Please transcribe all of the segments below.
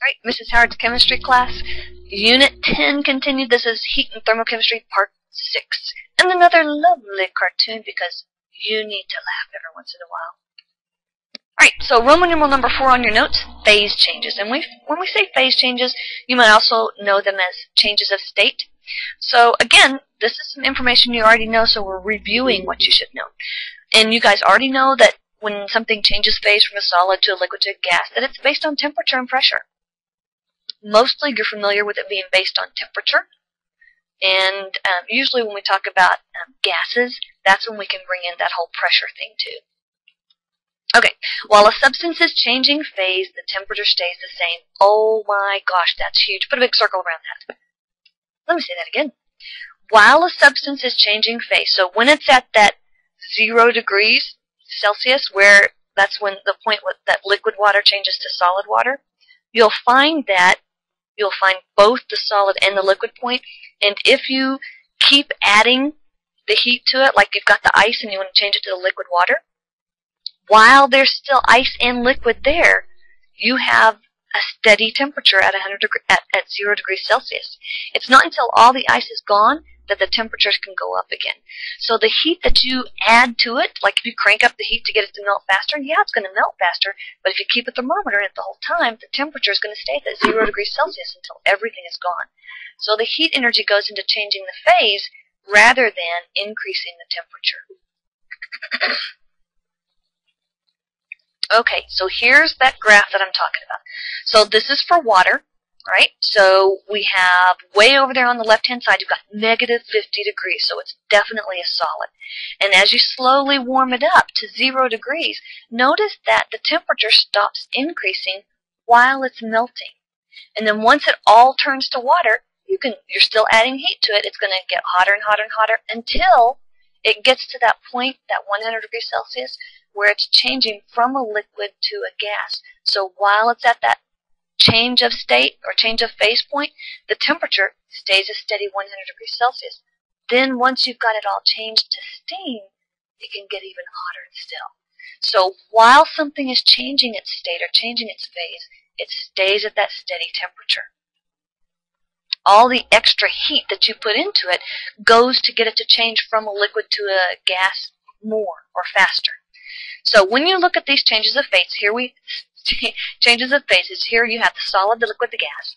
Alright, Mrs. Howard's chemistry class. Unit 10 continued. This is Heat and Thermochemistry Part 6. And another lovely cartoon because you need to laugh every once in a while. Alright, so Roman numeral number 4 on your notes, phase changes. And we, when we say phase changes, you might also know them as changes of state. So again, this is some information you already know, so we're reviewing what you should know. And you guys already know that when something changes phase from a solid to a liquid to a gas, that it's based on temperature and pressure. Mostly you're familiar with it being based on temperature. And um, usually when we talk about um, gases, that's when we can bring in that whole pressure thing too. Okay, while a substance is changing phase, the temperature stays the same. Oh my gosh, that's huge. Put a big circle around that. Let me say that again. While a substance is changing phase, so when it's at that zero degrees Celsius, where that's when the point that liquid water changes to solid water, you'll find that you'll find both the solid and the liquid point. And if you keep adding the heat to it, like you've got the ice and you want to change it to the liquid water, while there's still ice and liquid there, you have a steady temperature at 100 degree, at, at 0 degrees Celsius. It's not until all the ice is gone that the temperatures can go up again. So the heat that you add to it, like if you crank up the heat to get it to melt faster, yeah, it's going to melt faster, but if you keep a thermometer in it the whole time, the temperature is going to stay at 0 degrees Celsius until everything is gone. So the heat energy goes into changing the phase rather than increasing the temperature. Okay, so here's that graph that I'm talking about. So this is for water, right? So we have way over there on the left-hand side, you've got negative 50 degrees, so it's definitely a solid. And as you slowly warm it up to zero degrees, notice that the temperature stops increasing while it's melting. And then once it all turns to water, you can, you're still adding heat to it. It's going to get hotter and hotter and hotter until it gets to that point, that 100 degrees Celsius, where it's changing from a liquid to a gas. So while it's at that change of state or change of phase point, the temperature stays a steady 100 degrees Celsius. Then once you've got it all changed to steam, it can get even hotter still. So while something is changing its state or changing its phase, it stays at that steady temperature. All the extra heat that you put into it goes to get it to change from a liquid to a gas more or faster. So when you look at these changes of phase, here we changes of phases. Here you have the solid, the liquid, the gas.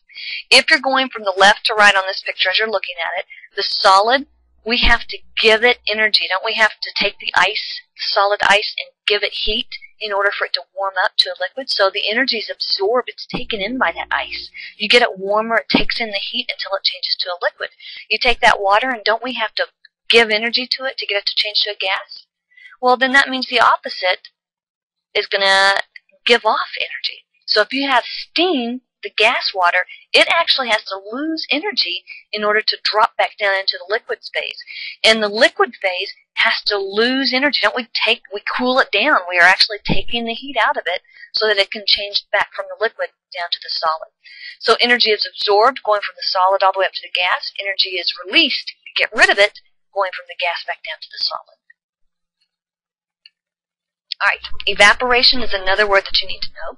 If you're going from the left to right on this picture as you're looking at it, the solid, we have to give it energy. Don't we have to take the ice, solid ice, and give it heat in order for it to warm up to a liquid? So the energy is absorbed. It's taken in by that ice. You get it warmer, it takes in the heat until it changes to a liquid. You take that water, and don't we have to give energy to it to get it to change to a gas? well, then that means the opposite is going to give off energy. So if you have steam, the gas water, it actually has to lose energy in order to drop back down into the liquid phase. And the liquid phase has to lose energy. Don't we take, we cool it down. We are actually taking the heat out of it so that it can change back from the liquid down to the solid. So energy is absorbed going from the solid all the way up to the gas. Energy is released, you get rid of it, going from the gas back down to the solid. All right, evaporation is another word that you need to know.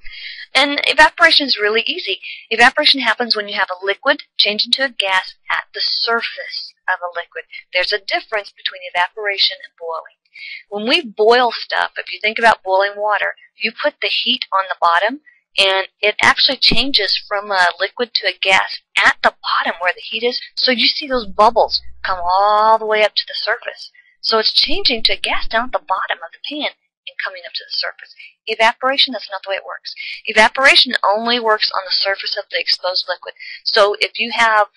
And evaporation is really easy. Evaporation happens when you have a liquid change into a gas at the surface of a liquid. There's a difference between evaporation and boiling. When we boil stuff, if you think about boiling water, you put the heat on the bottom and it actually changes from a liquid to a gas at the bottom where the heat is. So you see those bubbles come all the way up to the surface. So it's changing to a gas down at the bottom of the pan and coming up to the surface. Evaporation, that's not the way it works. Evaporation only works on the surface of the exposed liquid. So if you have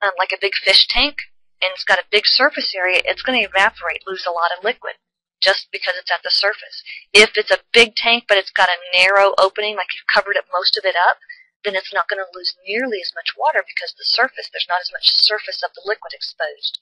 um, like a big fish tank and it's got a big surface area, it's going to evaporate, lose a lot of liquid just because it's at the surface. If it's a big tank but it's got a narrow opening, like you've covered up most of it up, then it's not going to lose nearly as much water because the surface, there's not as much surface of the liquid exposed.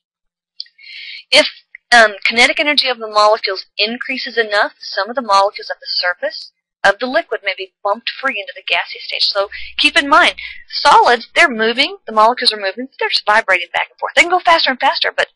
If um, kinetic energy of the molecules increases enough, some of the molecules at the surface of the liquid may be bumped free into the gaseous stage. So keep in mind, solids, they're moving, the molecules are moving, they're just vibrating back and forth. They can go faster and faster, but,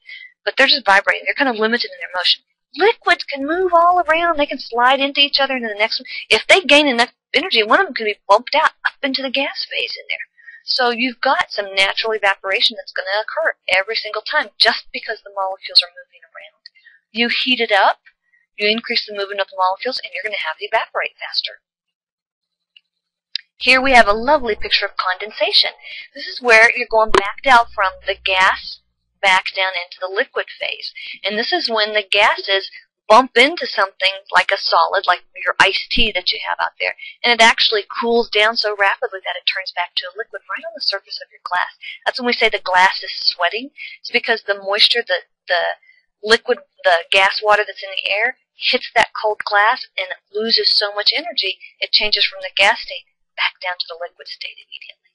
but they're just vibrating. They're kind of limited in their motion. Liquids can move all around. They can slide into each other into the next one. If they gain enough, energy, one of them can be bumped out up into the gas phase in there. So you've got some natural evaporation that's going to occur every single time just because the molecules are moving around. You heat it up, you increase the movement of the molecules, and you're going to have it evaporate faster. Here we have a lovely picture of condensation. This is where you're going back down from the gas back down into the liquid phase. And this is when the gases bump into something like a solid, like your iced tea that you have out there, and it actually cools down so rapidly that it turns back to a liquid right on the surface of your glass. That's when we say the glass is sweating. It's because the moisture, the, the liquid, the gas water that's in the air hits that cold glass and it loses so much energy, it changes from the gas state back down to the liquid state immediately.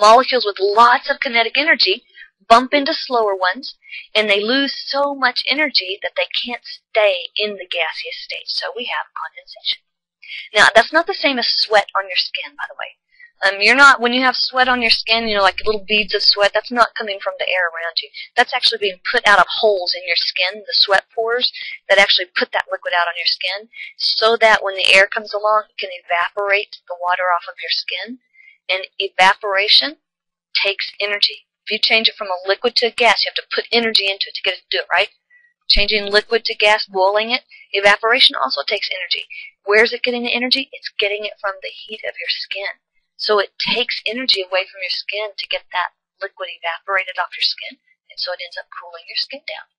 Molecules with lots of kinetic energy bump into slower ones, and they lose so much energy that they can't stay in the gaseous state. So we have condensation. Now, that's not the same as sweat on your skin, by the way. Um, you're not, when you have sweat on your skin, you know, like little beads of sweat, that's not coming from the air around you. That's actually being put out of holes in your skin, the sweat pores, that actually put that liquid out on your skin, so that when the air comes along, it can evaporate the water off of your skin. And evaporation takes energy. If you change it from a liquid to a gas, you have to put energy into it to get it to do it, right? Changing liquid to gas, boiling it, evaporation also takes energy. Where's it getting the energy? It's getting it from the heat of your skin. So it takes energy away from your skin to get that liquid evaporated off your skin, and so it ends up cooling your skin down.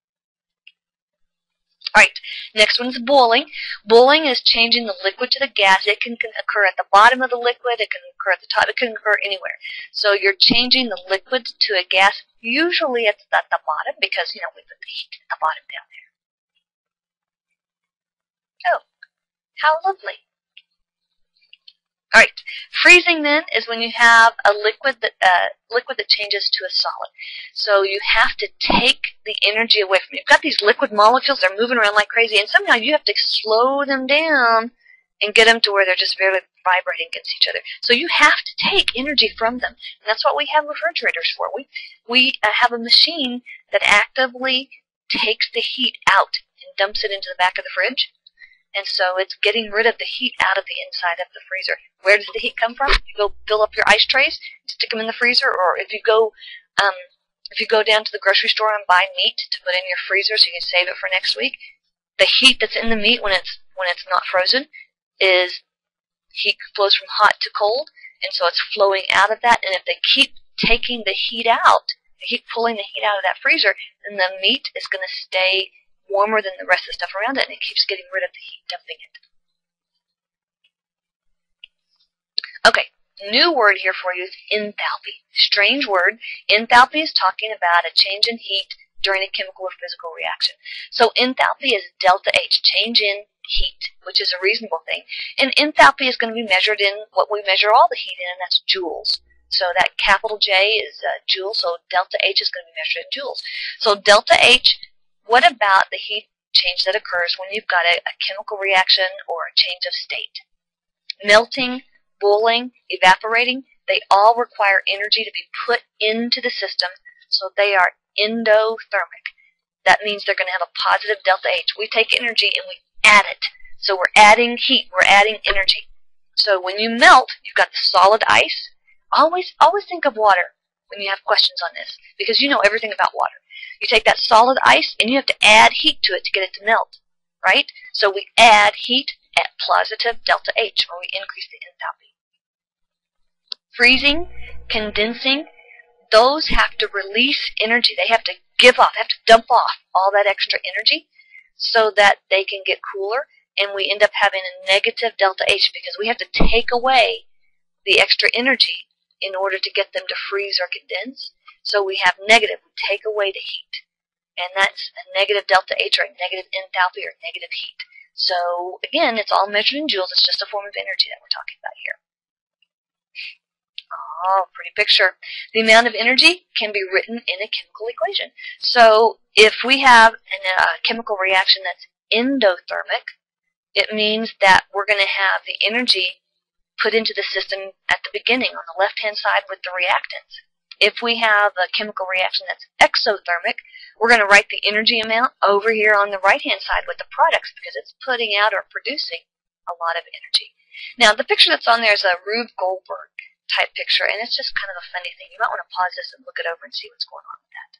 Alright, next one's boiling. Boiling is changing the liquid to the gas. It can, can, occur at the bottom of the liquid, it can occur at the top, it can occur anywhere. So you're changing the liquid to a gas. Usually it's at the bottom because, you know, we put the heat at the bottom down there. Oh, how lovely. All right, freezing then is when you have a liquid that uh, liquid that changes to a solid. So you have to take the energy away from it. You've got these liquid molecules; they're moving around like crazy, and somehow you have to slow them down and get them to where they're just barely vibrating against each other. So you have to take energy from them, and that's what we have refrigerators for. We we uh, have a machine that actively takes the heat out and dumps it into the back of the fridge and so it's getting rid of the heat out of the inside of the freezer. Where does the heat come from? You go fill up your ice trays, stick them in the freezer, or if you go, um, if you go down to the grocery store and buy meat to put in your freezer so you can save it for next week, the heat that's in the meat when it's when it's not frozen is heat flows from hot to cold, and so it's flowing out of that. And if they keep taking the heat out, they keep pulling the heat out of that freezer, then the meat is going to stay warmer than the rest of the stuff around it, and it keeps getting rid of the heat, dumping it. Okay, new word here for you is enthalpy. Strange word. Enthalpy is talking about a change in heat during a chemical or physical reaction. So enthalpy is delta H, change in heat, which is a reasonable thing. And enthalpy is going to be measured in what we measure all the heat in, and that's joules. So that capital J is uh, joule, so delta H is going to be measured in joules. So delta H what about the heat change that occurs when you've got a, a chemical reaction or a change of state? Melting, boiling, evaporating, they all require energy to be put into the system, so they are endothermic. That means they're going to have a positive delta H. We take energy and we add it. So we're adding heat, we're adding energy. So when you melt, you've got the solid ice. Always, always think of water when you have questions on this, because you know everything about water. You take that solid ice and you have to add heat to it to get it to melt, right? So we add heat at positive delta H, when we increase the enthalpy. Freezing, condensing, those have to release energy. They have to give off, they have to dump off all that extra energy so that they can get cooler, and we end up having a negative delta H because we have to take away the extra energy in order to get them to freeze or condense. So we have negative, we take away the heat. And that's a negative delta H or a negative enthalpy or negative heat. So again, it's all measured in joules. It's just a form of energy that we're talking about here. Oh, pretty picture. The amount of energy can be written in a chemical equation. So if we have a uh, chemical reaction that's endothermic, it means that we're going to have the energy put into the system at the beginning on the left-hand side with the reactants. If we have a chemical reaction that's exothermic, we're going to write the energy amount over here on the right-hand side with the products because it's putting out or producing a lot of energy. Now, the picture that's on there is a Rube Goldberg type picture, and it's just kind of a funny thing. You might want to pause this and look it over and see what's going on with that.